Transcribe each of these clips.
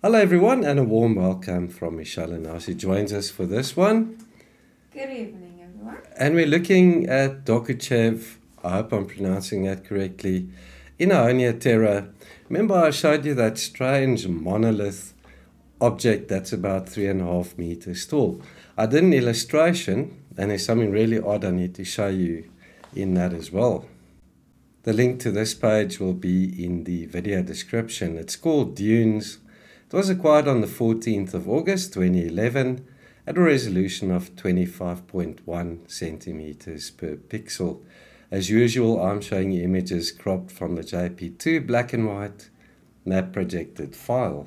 Hello, everyone, and a warm welcome from Michelle and now she joins us for this one. Good evening, everyone. And we're looking at Dokuchaev, I hope I'm pronouncing that correctly, in Aonia Terra. Remember, I showed you that strange monolith object that's about three and a half meters tall. I did an illustration, and there's something really odd I need to show you in that as well. The link to this page will be in the video description. It's called Dunes. It was acquired on the 14th of August 2011 at a resolution of 25.1 centimeters per pixel. As usual, I'm showing you images cropped from the JP2 black and white map projected file.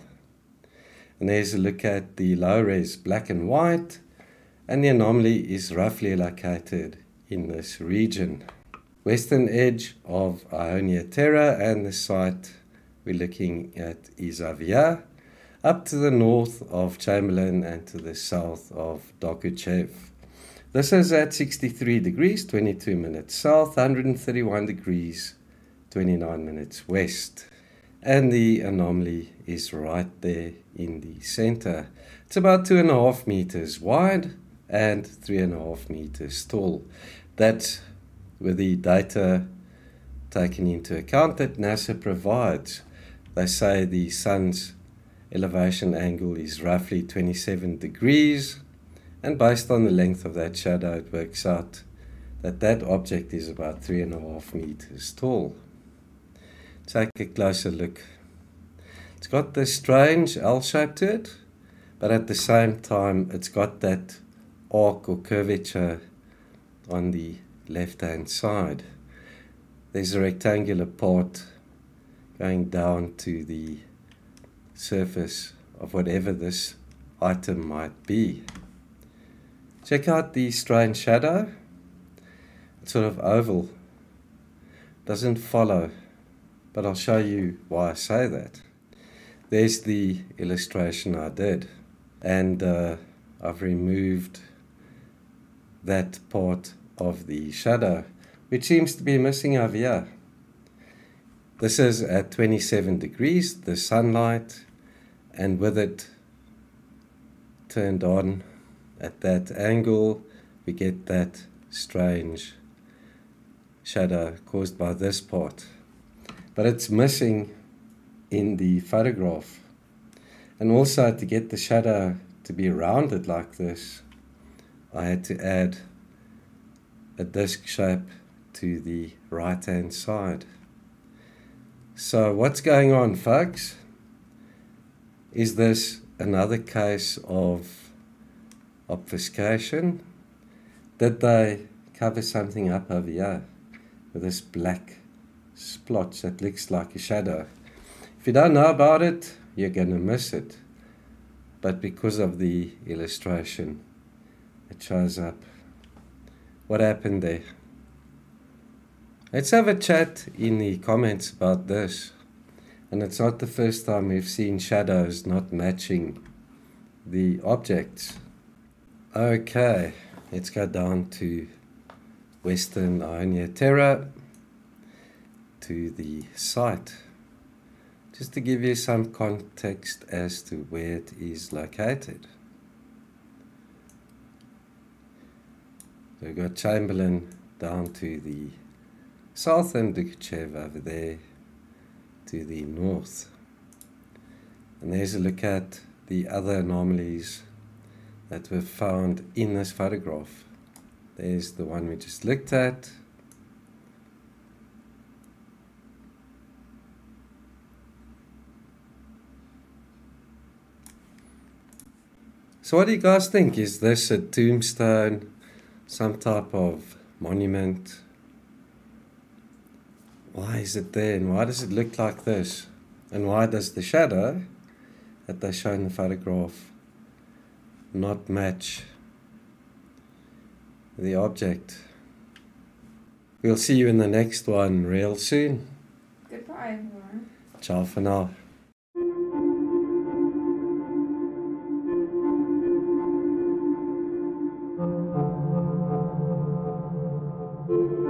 And there's a look at the low res black and white, and the anomaly is roughly located in this region. Western edge of Aonia Terra, and the site we're looking at is Avia, up to the north of Chamberlin and to the south of Dokuchaev. This is at 63 degrees 22 minutes south, 131 degrees 29 minutes west and the anomaly is right there in the center. It's about two and a half meters wide and three and a half meters tall. That's with the data taken into account that NASA provides. They say the sun's elevation angle is roughly 27 degrees, and based on the length of that shadow, it works out that that object is about three and a half meters tall take a closer look. It's got this strange L shape to it, but at the same time, it's got that arc or curvature on the left hand side. There's a rectangular part going down to the surface of whatever this item might be. Check out the strange shadow. It's sort of oval, doesn't follow but I'll show you why I say that. There's the illustration I did, and uh, I've removed that part of the shadow, which seems to be missing over here. This is at 27 degrees, the sunlight, and with it turned on at that angle, we get that strange shadow caused by this part but it's missing in the photograph. And also to get the shadow to be rounded like this, I had to add a disc shape to the right hand side. So what's going on folks? Is this another case of obfuscation? Did they cover something up over here with this black splotch that looks like a shadow. If you don't know about it, you're going to miss it. But because of the illustration, it shows up. What happened there? Let's have a chat in the comments about this. And it's not the first time we've seen shadows not matching the objects. Okay, let's go down to Western Aonia Terra to the site just to give you some context as to where it is located. So we've got Chamberlin down to the south and Dokuchaev over there to the north. And there's a look at the other anomalies that were found in this photograph. There's the one we just looked at. So, what do you guys think? Is this a tombstone, some type of monument? Why is it there and why does it look like this? And why does the shadow that they show in the photograph not match the object? We'll see you in the next one real soon. Goodbye, everyone. Ciao for now. Thank you.